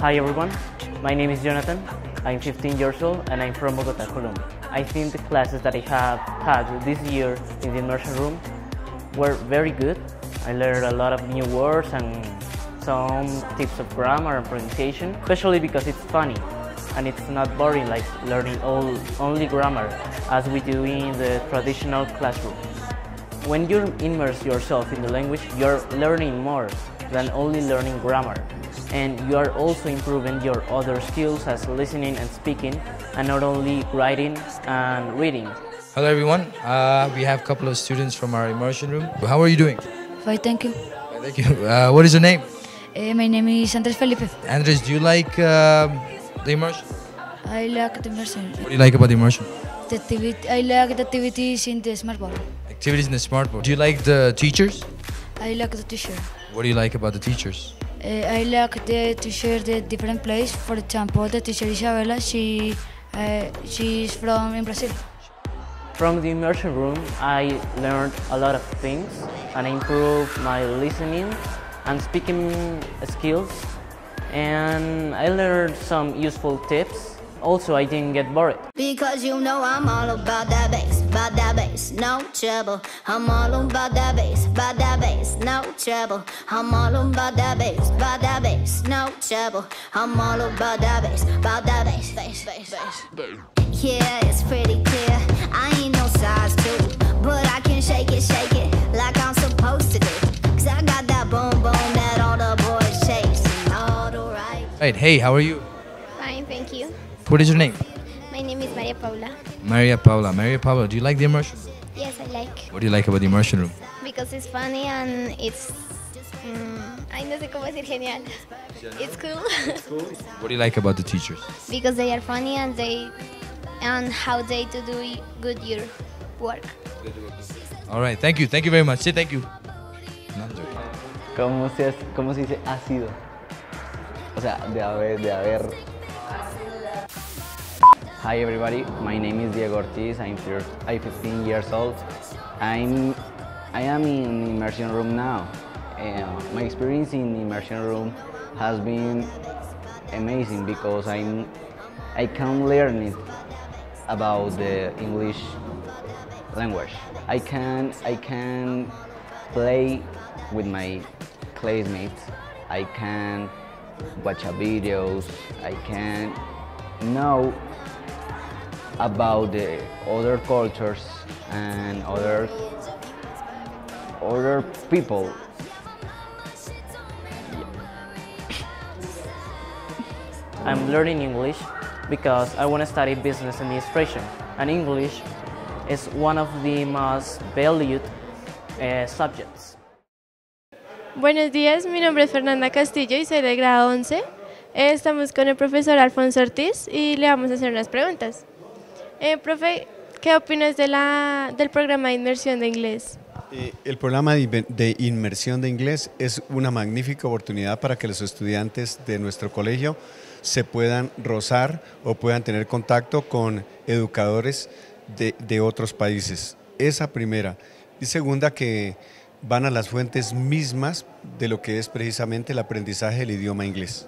Hi everyone, my name is Jonathan. I'm 15 years old and I'm from Bogota, Colombia. I think the classes that I have had this year in the immersion room were very good. I learned a lot of new words and some tips of grammar and pronunciation, especially because it's funny and it's not boring like learning all, only grammar as we do in the traditional classroom. When you immerse yourself in the language, you're learning more than only learning grammar. And you are also improving your other skills as listening and speaking, and not only writing and reading. Hello everyone, uh, we have a couple of students from our immersion room. How are you doing? Fine, thank you. Thank you. Uh, what is your name? Uh, my name is Andres Felipe. Andres, do you like um, the immersion? I like the immersion. What do you like about the immersion? The activity, I like the activities in the smart board. Activities in the smart board. Do you like the teachers? I like the teacher. What do you like about the teachers? Uh, I like the teacher the different place. For example, the teacher Isabella, she uh, she is from in Brazil. From the immersion room, I learned a lot of things and I improved my listening and speaking skills. And I learned some useful tips. Also, I didn't get bored. Because you know I'm all about that bass, about that bass, no trouble. I'm all about that bass, about that bass, no trouble. I'm all about that bass, about that bass, no trouble. I'm all about that bass, about that bass, bass, bass, bass. Yeah, it's pretty clear. I ain't no size two, but I can shake it, shake it like I'm supposed to do. Cause I got that boom boom that all the boys chase and all the right. Right, hey, how are you? Fine, thank you. What is your name? My name is Maria Paula. Maria Paula. Maria Paula, do you like the immersion? Yes, I like What do you like about the immersion room? because it's funny and it's. mm, ay, no sé cómo decir genial. It's cool What do you like about the teachers? because they are funny and they and how they to do good your work. All right, thank you. Thank you very much. Say thank you. No, I'm joking. ¿Cómo se, cómo se dice ácido? O sea, de haber, de haber. Hi everybody, my name is Diego Ortiz. I'm, I'm 15 years old. I'm I am in immersion room now. Uh, my experience in immersion room has been amazing because I'm I can learn it about the English language. I can I can play with my classmates. I can watch videos. I can know about the other cultures and other other people. I'm learning English because I want to study business administration, and English is one of the most valued uh, subjects. Buenos días, mi nombre es Fernanda Castillo y soy de grado 11. Eh, Estamos con el profesor Alfonso Ortiz y le vamos a hacer unas preguntas. Eh, profe, ¿qué opinas de la, del programa de inmersión de inglés? Eh, El programa de inmersión de inglés es una magnífica oportunidad para que los estudiantes de nuestro colegio se puedan rozar o puedan tener contacto con educadores de, de otros países. Esa primera. Y segunda, que van a las fuentes mismas de lo que es precisamente el aprendizaje del idioma inglés.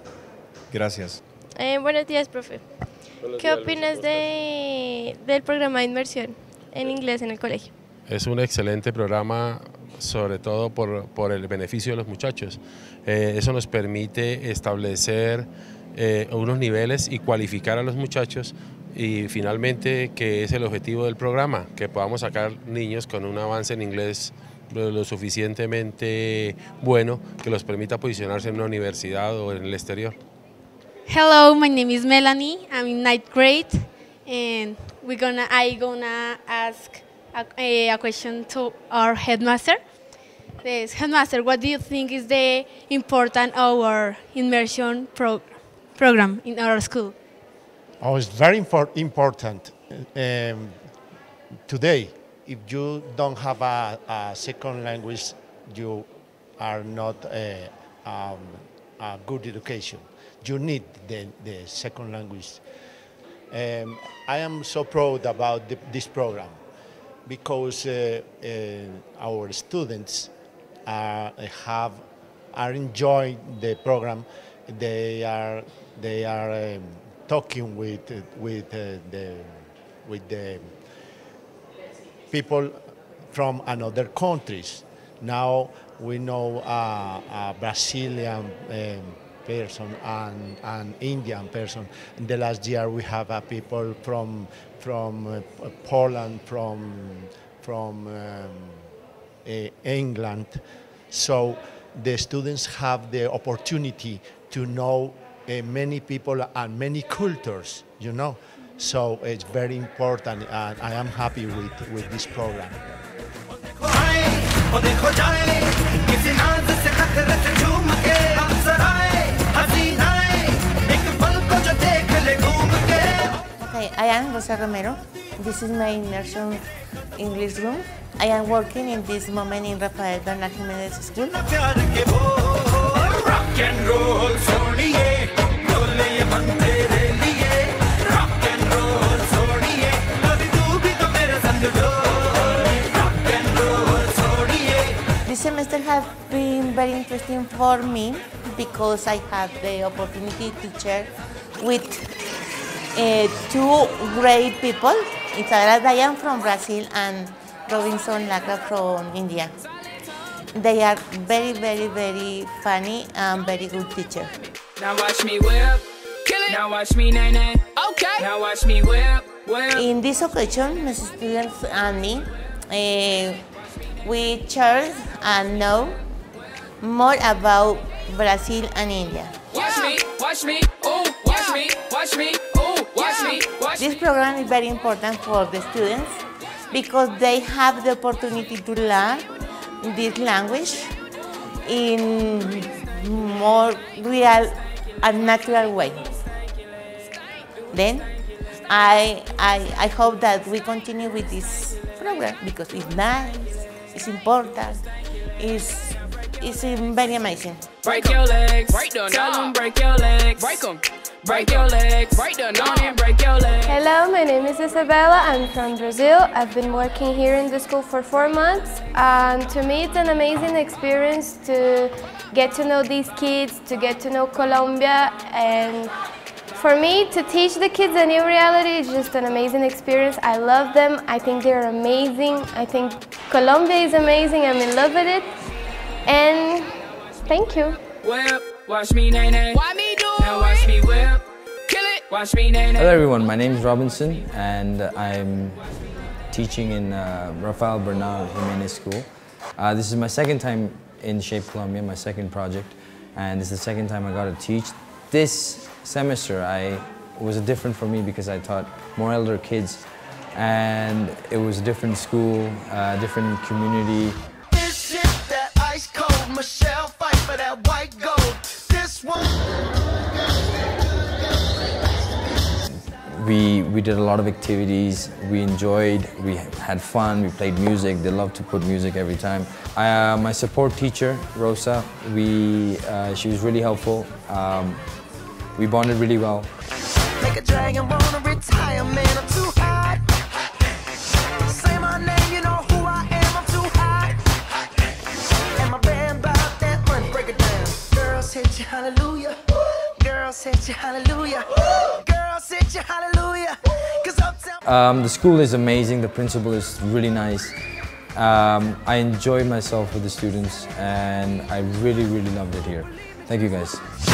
Gracias. Eh, buenos días, profe. ¿Qué opinas de, del programa de inmersión en inglés en el colegio? Es un excelente programa, sobre todo por, por el beneficio de los muchachos. Eh, eso nos permite establecer eh, unos niveles y cualificar a los muchachos y finalmente, que es el objetivo del programa, que podamos sacar niños con un avance en inglés lo, lo suficientemente bueno que los permita posicionarse en una universidad o en el exterior. Hello, my name is Melanie. I'm in ninth grade, and we're gonna. I gonna ask a, a, a question to our headmaster. Yes, headmaster, what do you think is the important our immersion pro- program in our school? Oh, it's very impor- important. um, today, if you don't have a, a second language, you are not a, um, a good education. You need the, the second language. Um, I am so proud about the, this program because uh, uh, our students are, have are enjoying the program. They are they are um, talking with with uh, the with the people from another countries. Now we know uh, a Brazilian um, person and an Indian person. In the last year we have uh, people from from uh, Poland, from from um, England. So the students have the opportunity to know uh, many people and many cultures, you know. So it's very important and I am happy with, with this program. I am Rosa Romero. This is my immersion English room. I am working in this moment in Rafael Bernal Jimenez School. This semester has been very interesting for me because I have the opportunity to share with uh, two great people, Isabella Daian from Brazil and Robinson Lakra from India. They are very, very, very funny and very good teacher. Now watch me whip, kill it. Now watch me nay nay. Okay. Now watch me whip, whip. In this occasion, my students and me, uh, we share and know more about Brazil and India. Watch me, watch me, ooh, watch me, watch me, This program is very important for the students because they have the opportunity to learn this language in more real and natural way. Then I, I, I hope that we continue with this program because it's nice, it's important, it's, it's very amazing. Break your legs, break them, tell them break your legs, break them. Break your legs, break them down and break your legs. Hello, my name is Isabella. I'm from Brazil. I've been working here in the school for four months. And to me, it's an amazing experience to get to know these kids, to get to know Colombia. And for me, to teach the kids a new reality is just an amazing experience. I love them. I think they're amazing. I think Colombia is amazing. I'm in love with it. And thank you. Whip, watch me nay nay. Hello everyone, my name is Robinson and I'm teaching in uh, Rafael Bernal Jimenez School. Uh, this is my second time in Shape Colombia, my second project, and this is the second time I got to teach. This semester I was different for me because I taught more elder kids and it was a different school, uh, different community, we, we did a lot of activities, we enjoyed, we had fun, we played music, they love to put music every time. Uh, my support teacher, Rosa, we, uh, she was really helpful. Um, we bonded really well. You hallelujah. You, hallelujah. Um, the school is amazing, the principal is really nice. Um, I enjoy myself with the students and I really, really loved it here. Thank you guys.